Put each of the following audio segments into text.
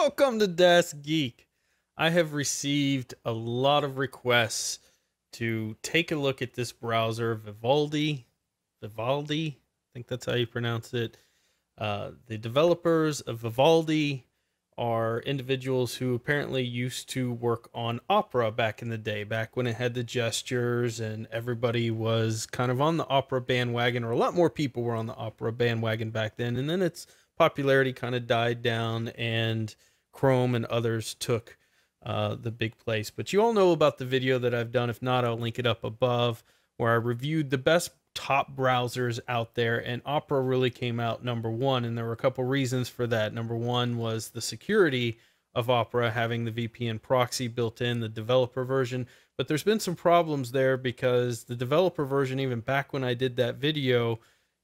Welcome to DASGeek. I have received a lot of requests to take a look at this browser, Vivaldi. Vivaldi, I think that's how you pronounce it. Uh, the developers of Vivaldi are individuals who apparently used to work on Opera back in the day, back when it had the gestures and everybody was kind of on the Opera bandwagon, or a lot more people were on the Opera bandwagon back then. And then its popularity kind of died down, and Chrome and others took uh, the big place. But you all know about the video that I've done. If not, I'll link it up above, where I reviewed the best top browsers out there and opera really came out number one and there were a couple reasons for that number one was the security of opera having the vpn proxy built in the developer version but there's been some problems there because the developer version even back when i did that video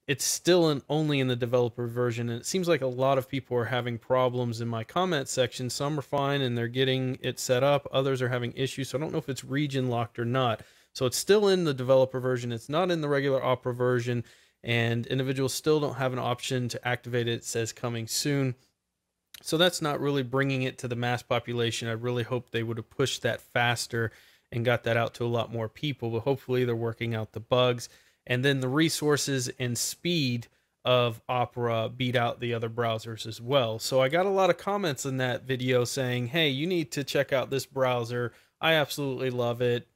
it's still only in the developer version and it seems like a lot of people are having problems in my comment section some are fine and they're getting it set up others are having issues so i don't know if it's region locked or not so it's still in the developer version. It's not in the regular Opera version, and individuals still don't have an option to activate it. It says coming soon. So that's not really bringing it to the mass population. I really hope they would have pushed that faster and got that out to a lot more people, but hopefully they're working out the bugs. And then the resources and speed of Opera beat out the other browsers as well. So I got a lot of comments in that video saying, hey, you need to check out this browser. I absolutely love it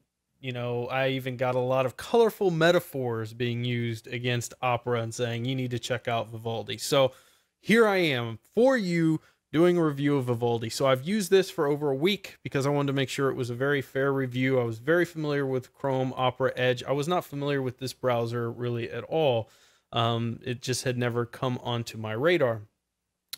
you know, I even got a lot of colorful metaphors being used against opera and saying you need to check out Vivaldi. So here I am for you doing a review of Vivaldi. So I've used this for over a week because I wanted to make sure it was a very fair review. I was very familiar with Chrome, Opera, Edge. I was not familiar with this browser really at all. Um, it just had never come onto my radar.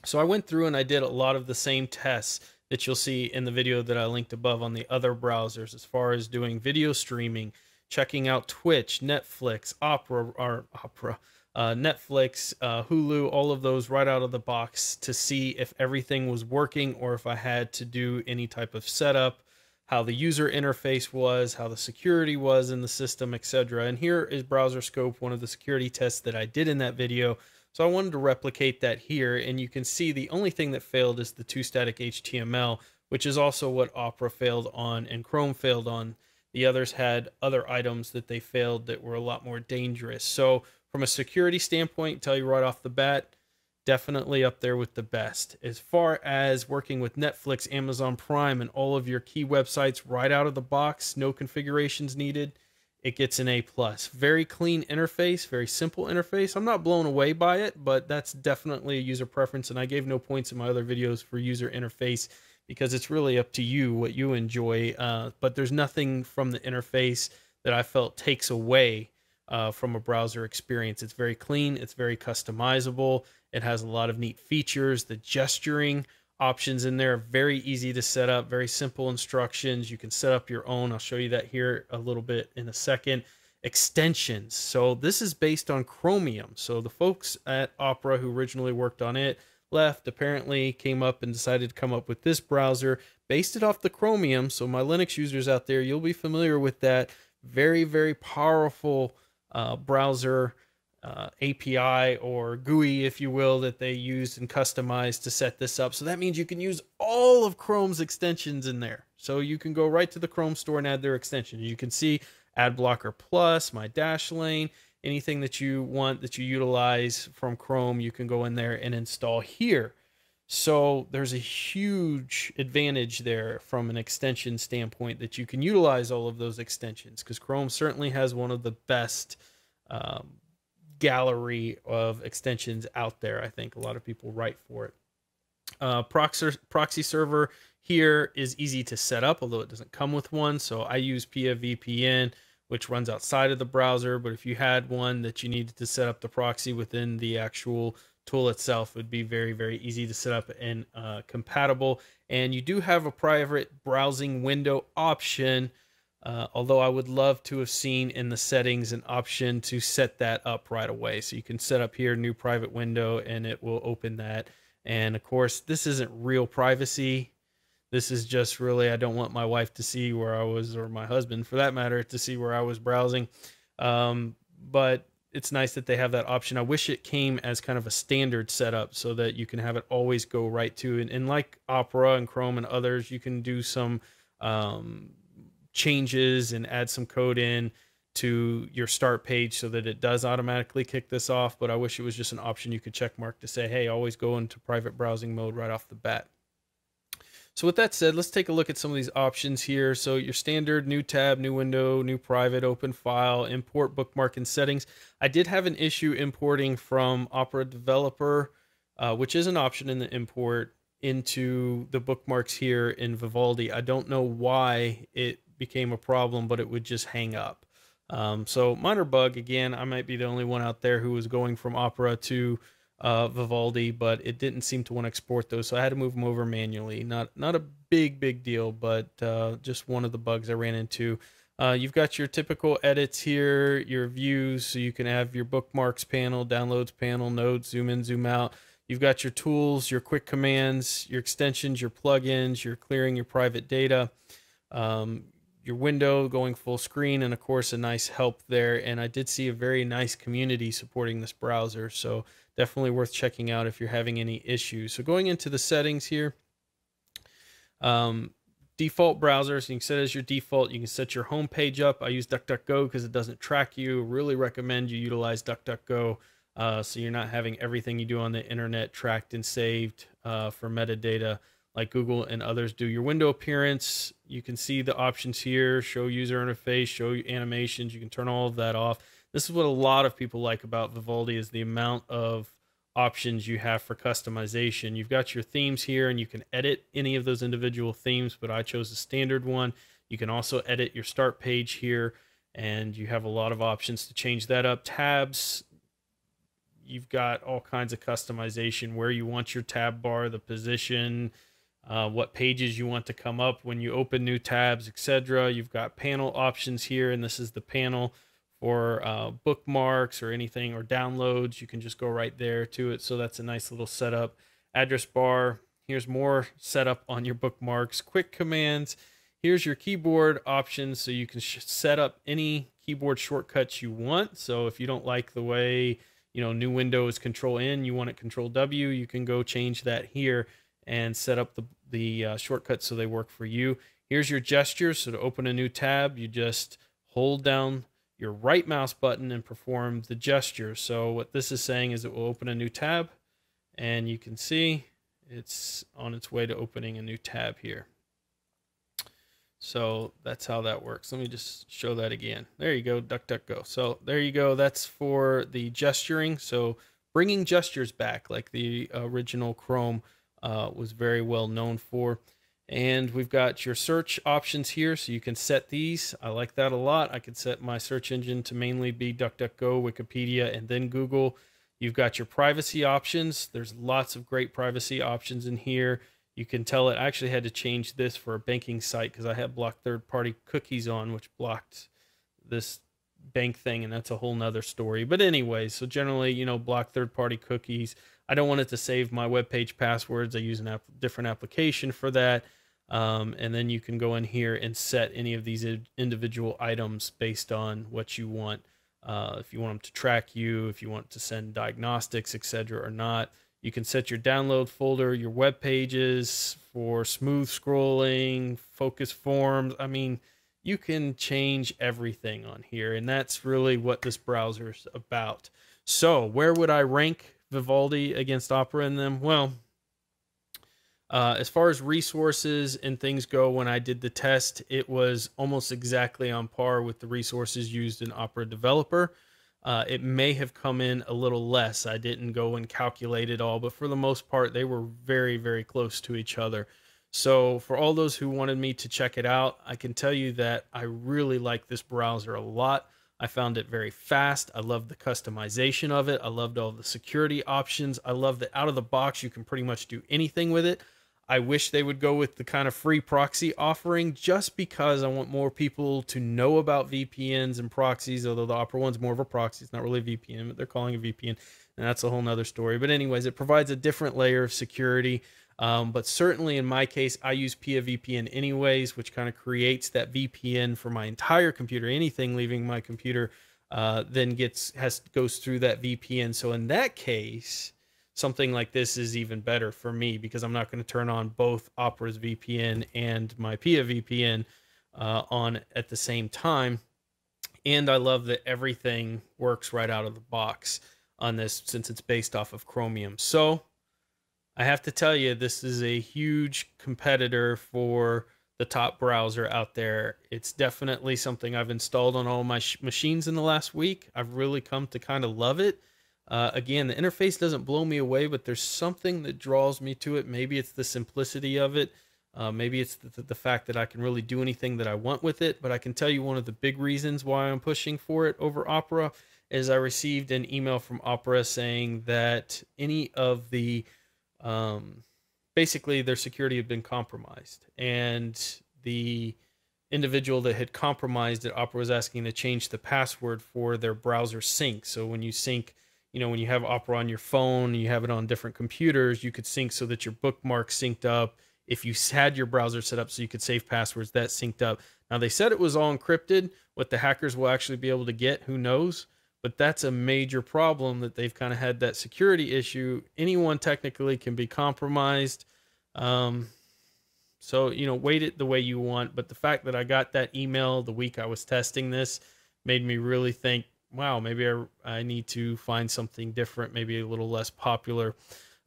So I went through and I did a lot of the same tests that you'll see in the video that I linked above on the other browsers as far as doing video streaming, checking out Twitch, Netflix, Opera, or Opera, uh, Netflix, uh, Hulu, all of those right out of the box to see if everything was working or if I had to do any type of setup, how the user interface was, how the security was in the system, etc. And here is Browserscope, one of the security tests that I did in that video. So I wanted to replicate that here, and you can see the only thing that failed is the two static HTML, which is also what Opera failed on and Chrome failed on. The others had other items that they failed that were a lot more dangerous. So from a security standpoint, tell you right off the bat, definitely up there with the best. As far as working with Netflix, Amazon Prime, and all of your key websites right out of the box, no configurations needed it gets an A plus. Very clean interface, very simple interface. I'm not blown away by it, but that's definitely a user preference. And I gave no points in my other videos for user interface because it's really up to you what you enjoy. Uh, but there's nothing from the interface that I felt takes away uh, from a browser experience. It's very clean, it's very customizable, it has a lot of neat features. The gesturing options in there. Are very easy to set up, very simple instructions. You can set up your own. I'll show you that here a little bit in a second. Extensions. So this is based on Chromium. So the folks at Opera who originally worked on it left, apparently came up and decided to come up with this browser, based it off the Chromium. So my Linux users out there, you'll be familiar with that. Very, very powerful uh, browser uh, API or GUI, if you will, that they used and customized to set this up. So that means you can use all of Chrome's extensions in there. So you can go right to the Chrome store and add their extensions. You can see AdBlocker Plus, my Dashlane, anything that you want that you utilize from Chrome, you can go in there and install here. So there's a huge advantage there from an extension standpoint that you can utilize all of those extensions because Chrome certainly has one of the best um, gallery of extensions out there. I think a lot of people write for it. Uh, proxy, proxy server here is easy to set up, although it doesn't come with one. So I use PIA VPN, which runs outside of the browser. But if you had one that you needed to set up the proxy within the actual tool itself, it would be very, very easy to set up and uh, compatible. And you do have a private browsing window option uh, although I would love to have seen in the settings an option to set that up right away. So you can set up here new private window and it will open that. And of course, this isn't real privacy. This is just really, I don't want my wife to see where I was, or my husband for that matter, to see where I was browsing. Um, but it's nice that they have that option. I wish it came as kind of a standard setup so that you can have it always go right to. And, and like Opera and Chrome and others, you can do some um, changes and add some code in to your start page so that it does automatically kick this off. But I wish it was just an option you could check mark to say, hey, always go into private browsing mode right off the bat. So with that said, let's take a look at some of these options here. So your standard new tab, new window, new private, open file, import bookmark and settings. I did have an issue importing from Opera Developer, uh, which is an option in the import into the bookmarks here in Vivaldi. I don't know why it became a problem, but it would just hang up. Um, so minor bug again. I might be the only one out there who was going from Opera to uh, Vivaldi, but it didn't seem to want to export those, so I had to move them over manually. Not not a big big deal, but uh, just one of the bugs I ran into. Uh, you've got your typical edits here, your views, so you can have your bookmarks panel, downloads panel, nodes, zoom in, zoom out. You've got your tools, your quick commands, your extensions, your plugins, you're clearing your private data. Um, your window going full screen and of course a nice help there. And i did see a very nice community supporting this browser so definitely worth checking out if you're having any issues. So going into the settings here um, default browsers you can set as your default. You can set your home page up. I use duckduckgo because it doesn't track you. Really recommend you utilize duckduckgo uh, so you're not having everything you do on the internet tracked and saved uh, for metadata like Google and others do. Your window appearance, you can see the options here, show user interface, show animations. You can turn all of that off. This is what a lot of people like about Vivaldi is the amount of options you have for customization. You've got your themes here and you can edit any of those individual themes, but I chose the standard one. You can also edit your start page here and you have a lot of options to change that up. Tabs, you've got all kinds of customization where you want your tab bar, the position, uh, what pages you want to come up when you open new tabs, etc. You've got panel options here, and this is the panel for uh, bookmarks or anything or downloads. You can just go right there to it. So that's a nice little setup. Address bar. Here's more setup on your bookmarks. Quick commands. Here's your keyboard options. So you can set up any keyboard shortcuts you want. So if you don't like the way you know new window is control N, you want it control W, you can go change that here and set up the, the uh, shortcuts so they work for you. Here's your gestures. So to open a new tab, you just hold down your right mouse button and perform the gesture. So what this is saying is it will open a new tab and you can see it's on its way to opening a new tab here. So that's how that works. Let me just show that again. There you go, DuckDuckGo. So there you go. That's for the gesturing. So bringing gestures back like the original Chrome uh, was very well known for. And we've got your search options here, so you can set these. I like that a lot. I could set my search engine to mainly be DuckDuckGo, Wikipedia, and then Google. You've got your privacy options. There's lots of great privacy options in here. You can tell it. I actually had to change this for a banking site because I had blocked third-party cookies on, which blocked this bank thing, and that's a whole nother story. But anyway, so generally, you know, block third-party cookies. I don't want it to save my web page passwords. I use a app- different application for that. Um, and then you can go in here and set any of these individual items based on what you want. Uh, if you want them to track you, if you want to send diagnostics, etc., or not. You can set your download folder, your web pages for smooth scrolling, focus forms. I mean, you can change everything on here, and that's really what this browser is about. So, where would I rank Vivaldi against Opera in them? Well, uh, as far as resources and things go, when I did the test, it was almost exactly on par with the resources used in Opera Developer. Uh, it may have come in a little less. I didn't go and calculate it all, but for the most part, they were very, very close to each other. So, for all those who wanted me to check it out, I can tell you that I really like this browser a lot. I found it very fast. I love the customization of it. I loved all the security options. I love that out of the box, you can pretty much do anything with it. I wish they would go with the kind of free proxy offering just because I want more people to know about VPNs and proxies, although the Opera one's more of a proxy. It's not really a VPN, but they're calling a VPN, and that's a whole nother story. But, anyways, it provides a different layer of security. Um, but certainly in my case, I use PIA VPN anyways, which kind of creates that VPN for my entire computer. Anything leaving my computer uh, then gets has goes through that VPN. So in that case, something like this is even better for me because I'm not going to turn on both Opera's VPN and my PIA VPN uh, on at the same time. And I love that everything works right out of the box on this since it's based off of Chromium. So I have to tell you, this is a huge competitor for the top browser out there. It's definitely something I've installed on all my sh- machines in the last week. I've really come to kind of love it. Uh, again, the interface doesn't blow me away, but there's something that draws me to it. Maybe it's the simplicity of it. Uh, maybe it's the, the, fact that I can really do anything that I want with it. But I can tell you one of the big reasons why I'm pushing for it over Opera is I received an email from Opera saying that any of the um, basically their security had been compromised, and the individual that had compromised it, Opera was asking to change the password for their browser sync. So when you sync, you know, when you have Opera on your phone, you have it on different computers, you could sync so that your bookmarks synced up. If you had your browser set up so you could save passwords, that synced up. Now they said it was all encrypted. What the hackers will actually be able to get, who knows? But that's a major problem that they've kind of had that security issue. Anyone technically can be compromised. Um, so, you know, wait it the way you want. But the fact that I got that email the week I was testing this made me really think, wow, maybe I, I need to find something different, maybe a little less popular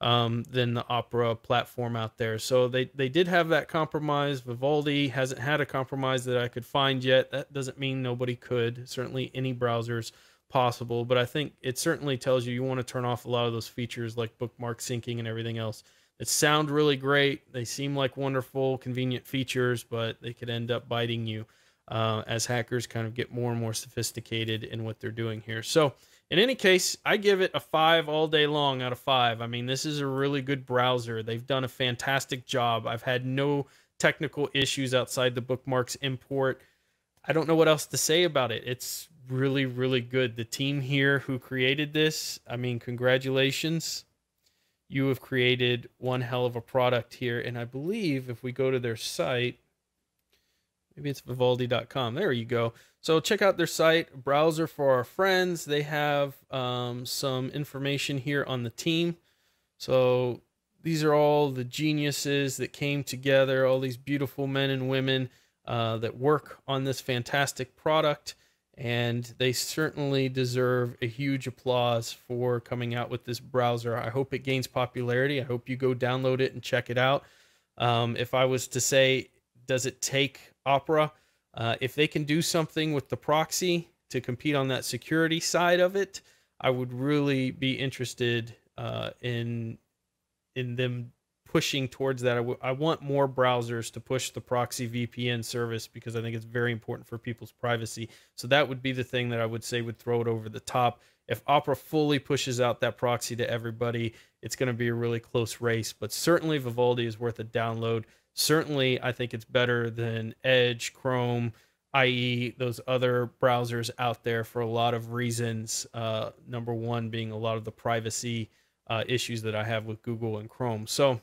um, than the Opera platform out there. So they, they did have that compromise. Vivaldi hasn't had a compromise that I could find yet. That doesn't mean nobody could. Certainly, any browsers possible, but I think it certainly tells you you want to turn off a lot of those features like bookmark syncing and everything else that sound really great. They seem like wonderful, convenient features, but they could end up biting you uh, as hackers kind of get more and more sophisticated in what they're doing here. So, in any case, I give it a five all day long out of five. I mean, this is a really good browser. They've done a fantastic job. I've had no technical issues outside the bookmarks import. I don't know what else to say about it. It's really, really good. The team here who created this, I mean, congratulations. You have created one hell of a product here. And I believe if we go to their site, maybe it's vivaldi.com. There you go. So check out their site, browser for our friends. They have um, some information here on the team. So these are all the geniuses that came together, all these beautiful men and women uh, that work on this fantastic product and they certainly deserve a huge applause for coming out with this browser. I hope it gains popularity. I hope you go download it and check it out. Um, if I was to say, does it take Opera? Uh, if they can do something with the proxy to compete on that security side of it, I would really be interested uh, in in them pushing towards that. I, w- I want more browsers to push the proxy VPN service because I think it's very important for people's privacy. So that would be the thing that I would say would throw it over the top. If Opera fully pushes out that proxy to everybody, it's going to be a really close race. But certainly Vivaldi is worth a download. Certainly, I think it's better than Edge, Chrome, IE, those other browsers out there for a lot of reasons. Uh, number one being a lot of the privacy uh, issues that I have with Google and Chrome. So,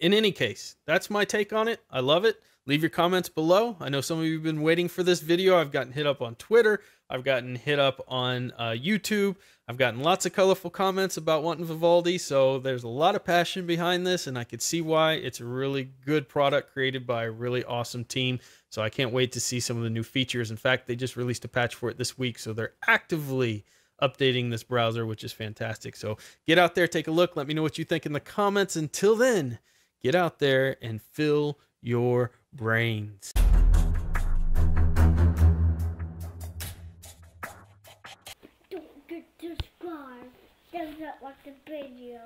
in any case, that's my take on it. I love it. Leave your comments below. I know some of you have been waiting for this video. I've gotten hit up on Twitter. I've gotten hit up on uh, YouTube. I've gotten lots of colorful comments about wanting Vivaldi. So there's a lot of passion behind this, and I could see why. It's a really good product created by a really awesome team. So I can't wait to see some of the new features. In fact, they just released a patch for it this week. So they're actively updating this browser, which is fantastic. So get out there, take a look. Let me know what you think in the comments. Until then, Get out there and fill your brains. Don't subscribe. Does not like the video.